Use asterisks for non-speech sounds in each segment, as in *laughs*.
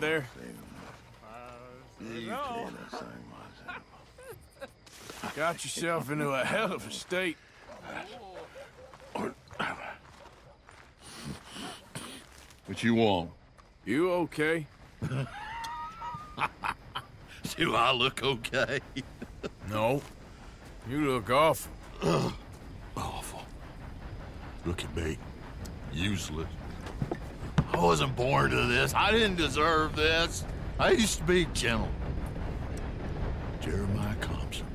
there? *laughs* Got yourself into a hell of a state. What you want? You okay? *laughs* Do I look okay? *laughs* No. You look awful. *clears throat* Awful. Look at me. Useless. I wasn't born to this. I didn't deserve this. I used to be gentle. Jeremiah Compson.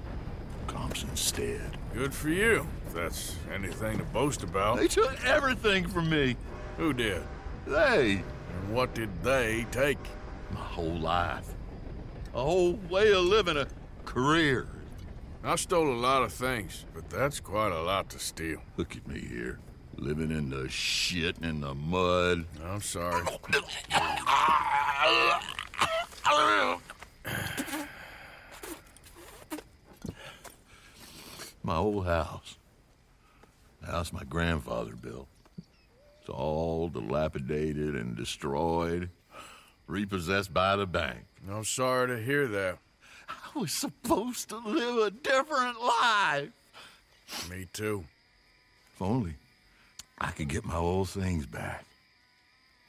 Compson Stead. Good for you, if that's anything to boast about. They took everything from me. Who did? They. And what did they take? My whole life. A whole way of living, a career. I stole a lot of things, but that's quite a lot to steal. Look at me here. Living in the shit and the mud. I'm sorry. My old house. The house my grandfather built. It's all dilapidated and destroyed. Repossessed by the bank. I'm sorry to hear that. I was supposed to live a different life. Me too. If only I could get my old things back.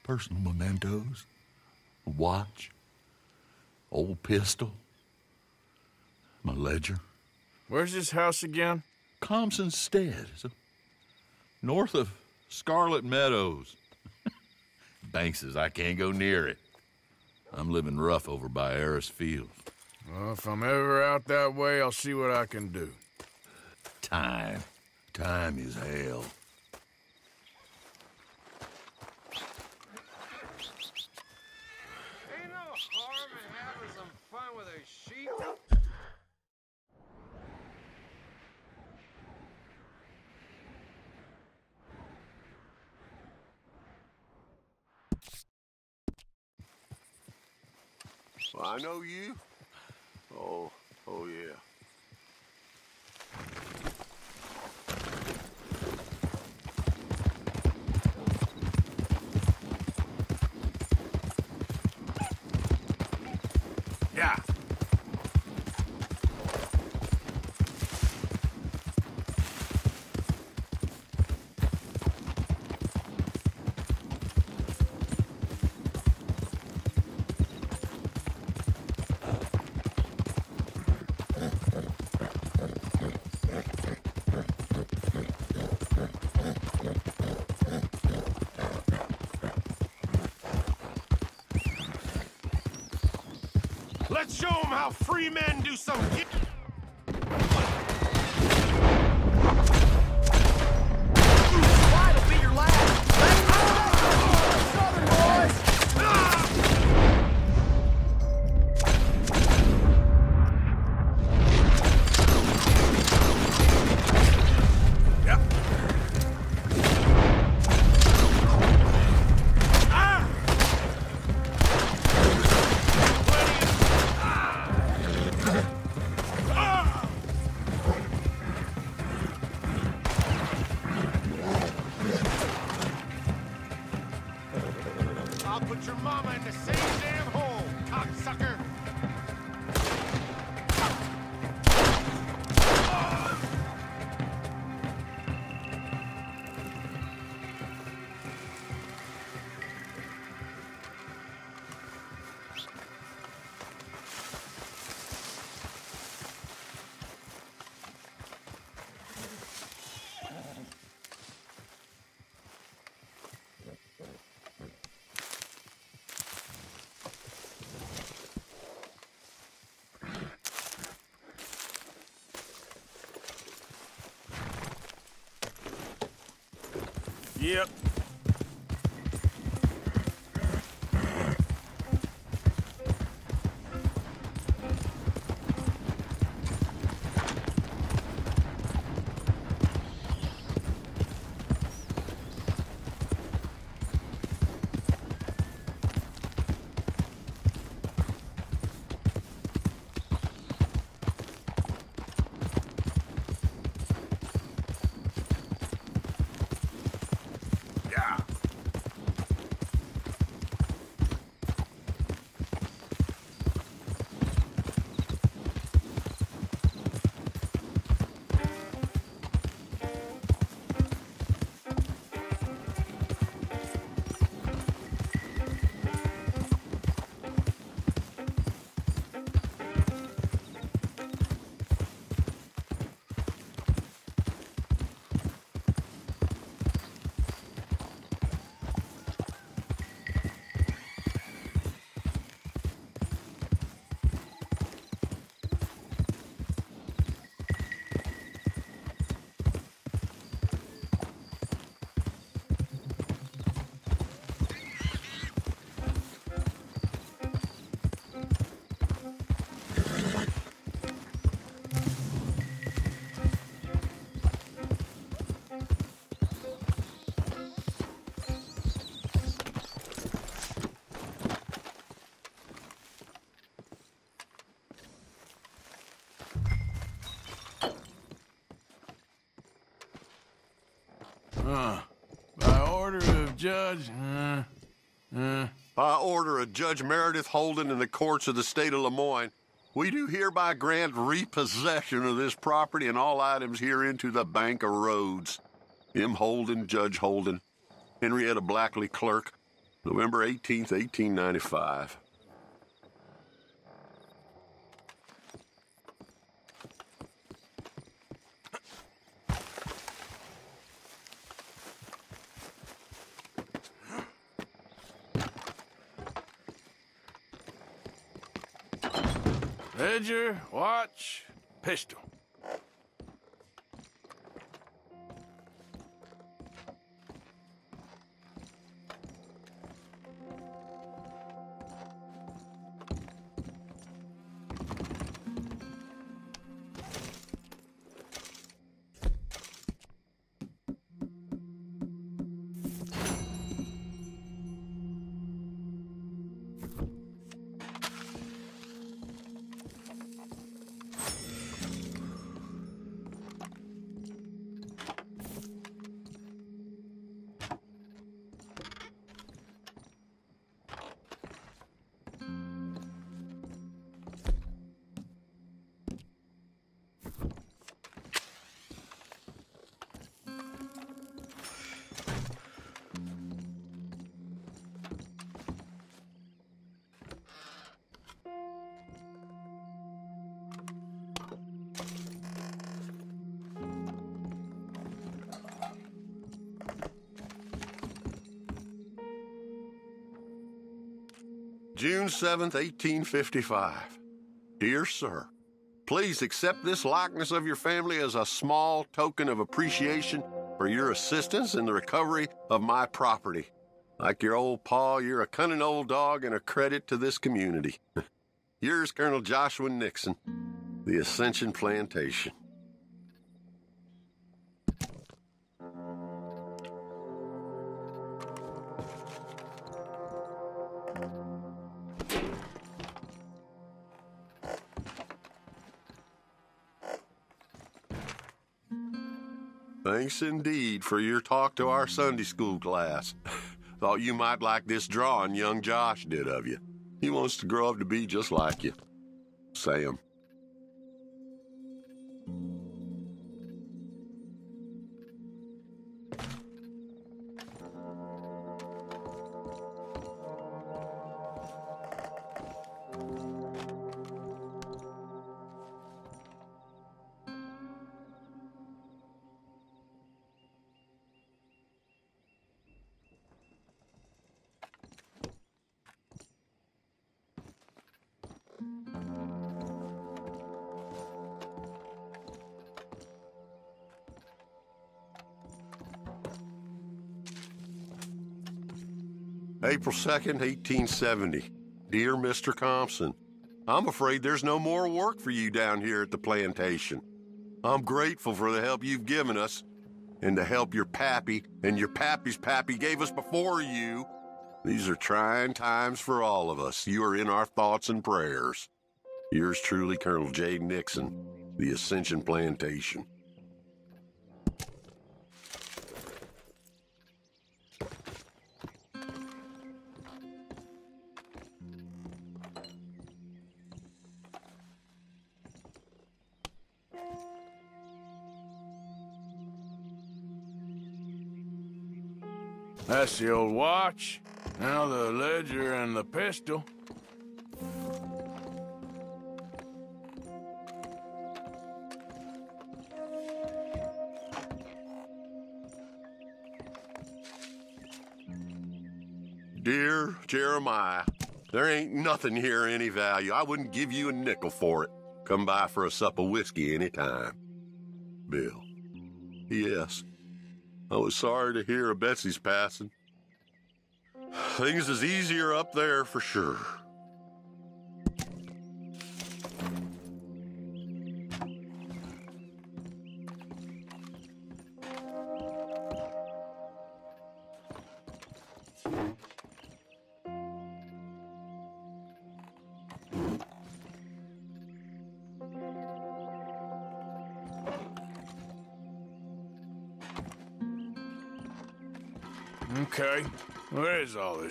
Personal mementos, a watch, old pistol, my ledger. Where's this house again? Compson Stead, north of Scarlett Meadows. *laughs* Banks says I can't go near it. I'm living rough over by Harris Field. Well, if I'm ever out that way, I'll see what I can do. Time. Time is hell. Ain't no harm in having some fun with a sheep. Well, I know you. Oh, oh yeah. Yeah. Let's show them how free men do some. Yep. Judge, uh, uh, By order of Judge Meredith Holden in the courts of the state of Lemoyne, we do hereby grant repossession of this property and all items herein to the Bank of Rhodes. M. Holden, Judge Holden. Henrietta Blackley, Clerk. November 18th, 1895. Ledger, watch, pistol. June 7th, 1855. Dear Sir, please accept this likeness of your family as a small token of appreciation for your assistance in the recovery of my property. Like your old pa, you're a cunning old dog and a credit to this community. *laughs* Yours, Colonel Joshua Nixon, The Ascension Plantation. Thanks indeed for your talk to our Sunday school class. *laughs* Thought you might like this drawing young Josh did of you. He wants to grow up to be just like you. Sam. April 2nd, 1870. Dear Mr. Thompson, I'm afraid there's no more work for you down here at the plantation. I'm grateful for the help you've given us and the help your pappy and your pappy's pappy gave us before you. These are trying times for all of us. You are in our thoughts and prayers. Yours truly, Colonel J. Nixon, The Ascension Plantation. That's the old watch. Now the ledger and the pistol. Dear Jeremiah, there ain't nothing here any value. I wouldn't give you a nickel for it. Come by for a sup of whiskey any time. Bill. Yes. I was sorry to hear of Betsy's passing. Things is easier up there for sure.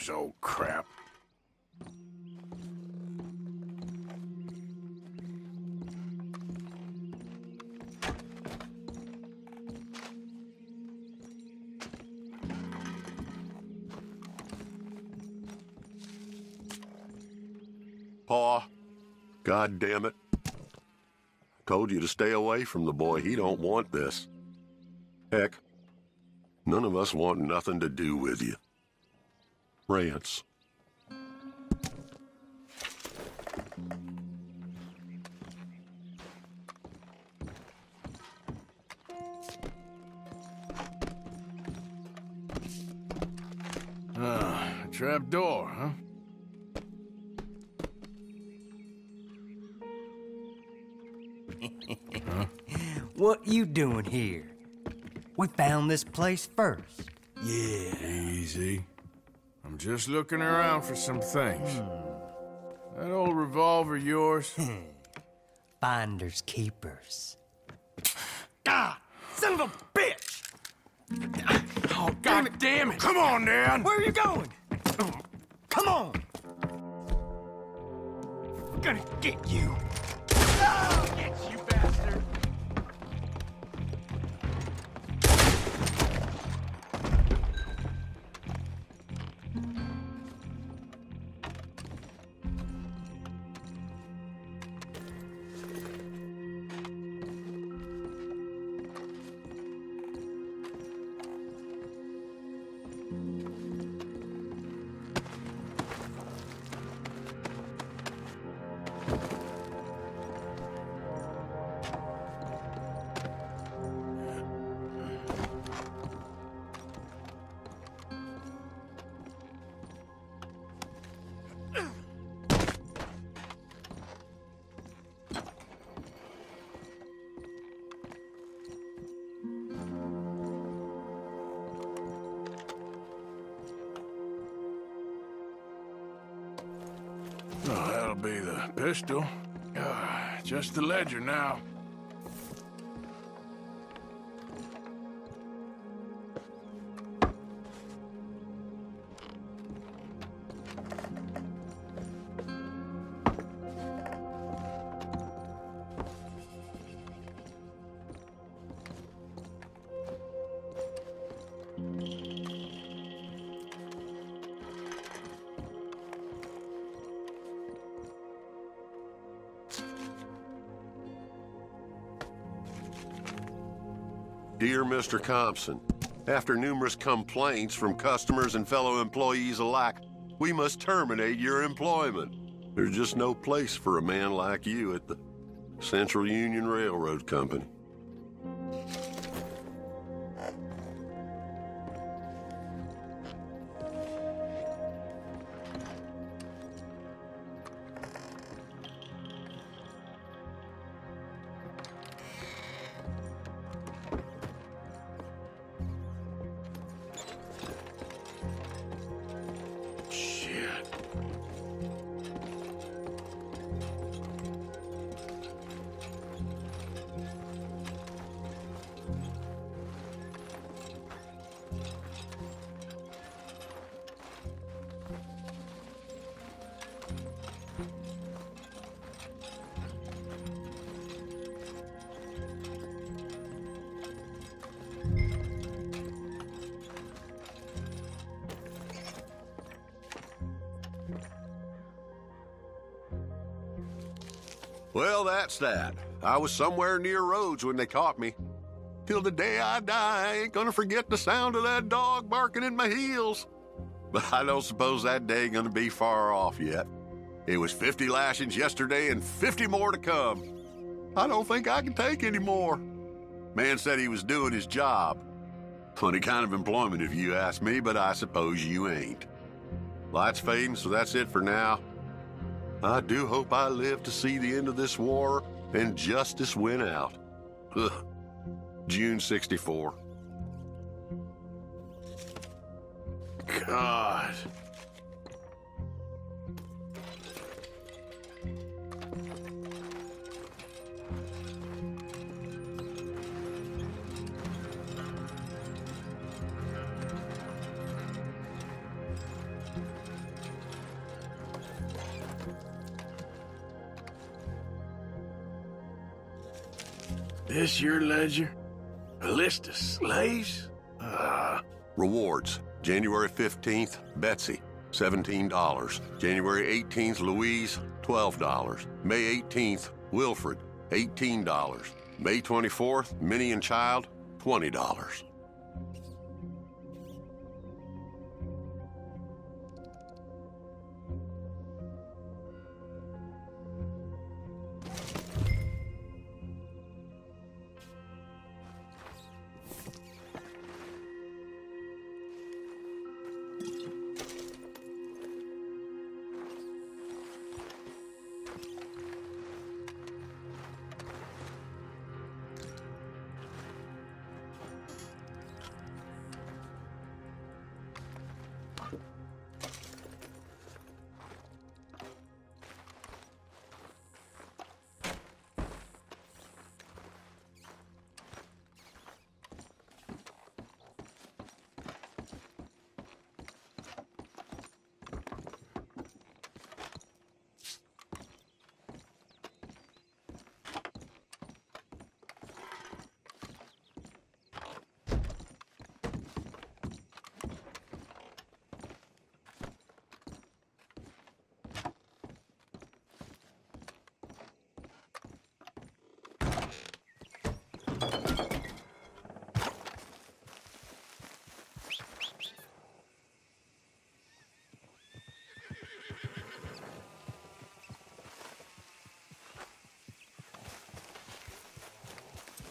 This old oh, crap? Pa, God damn it. Told you to stay away from the boy. He don't want this. Heck, none of us want nothing to do with you. Rance. Ah, trap door, huh? *laughs* What you doing here? We found this place first. Yeah. Easy. I'm just looking around for some things. That old revolver yours? Hmm. Finders keepers. God, son of a bitch! oh, God damn it! Come on, Dan! Where are you going? Come on! I'm gonna get you. Get you bastard! That'll be the pistol. Ah, just the ledger now. Mr. Compson, after numerous complaints from customers and fellow employees alike, we must terminate your employment. There's just no place for a man like you at the Central Union Railroad Company. Well, that's that. I was somewhere near Rhodes when they caught me. Till the day I die, I ain't gonna forget the sound of that dog barking in my heels. *laughs* But I don't suppose that day gonna be far off yet. It was 50 lashings yesterday and 50 more to come. I don't think I can take any more. Man said he was doing his job. Funny kind of employment if you ask me, but I suppose you ain't. Light's fading, so that's it for now. I do hope I live to see the end of this war and justice win out. Ugh. June 64. God. This your ledger? A list of slaves? Ah. Rewards. January 15th, Betsy, $17. January 18th, Louise, $12. May 18th, Wilfred, $18. May 24th, Minnie and Child, $20.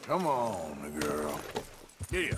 Come on, girl. Here.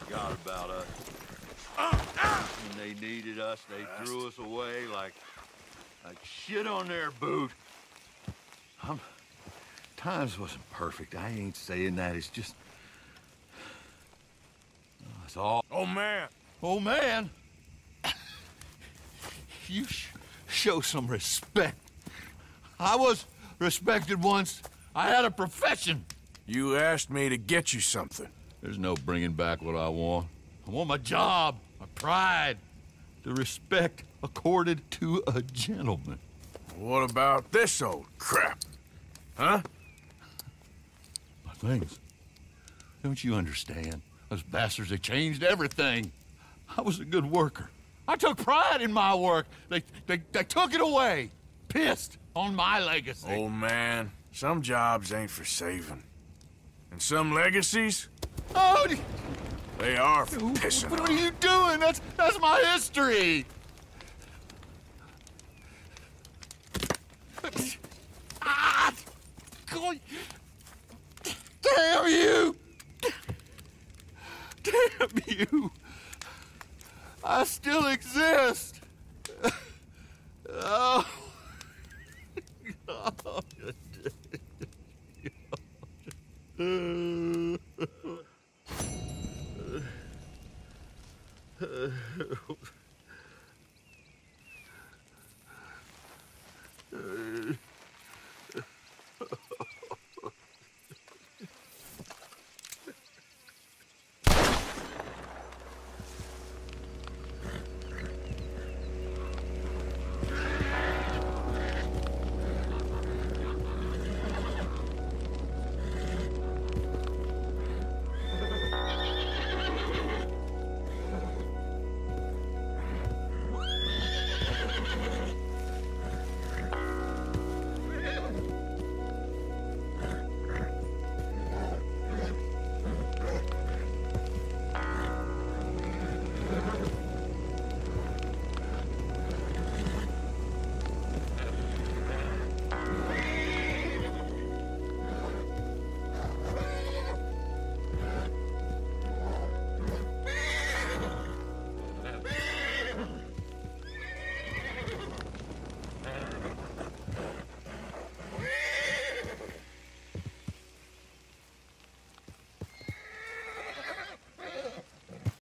Forgot about us. When they needed us, they threw us away like, like shit on their boot. I'm, times wasn't perfect. I ain't saying that. It's just, oh, it's all. Oh, man. Oh man, you sh show some respect. I was respected once. I had a profession. You asked me to get you something. There's no bringing back what I want. I want my job, my pride, the respect accorded to a gentleman. What about this old crap? Huh? My things. Don't you understand? Those bastards, they changed everything. I was a good worker. I took pride in my work. They, they, they took it away. Pissed on my legacy. Old man, some jobs ain't for saving. And some legacies, Oh, they are pissing what are you doing? That's, that's my history. Ah! God. Damn you! Damn you! I still exist! Oh. *laughs* God.